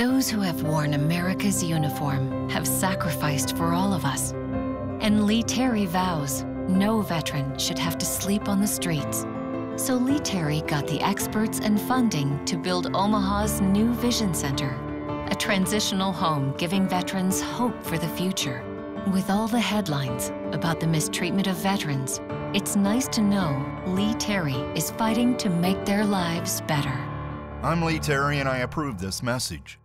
Those who have worn America's uniform have sacrificed for all of us. And Lee Terry vows no veteran should have to sleep on the streets. So Lee Terry got the experts and funding to build Omaha's New Visions Center, a transitional home giving veterans hope for the future. With all the headlines about the mistreatment of veterans, it's nice to know Lee Terry is fighting to make their lives better. I'm Lee Terry and I approve this message.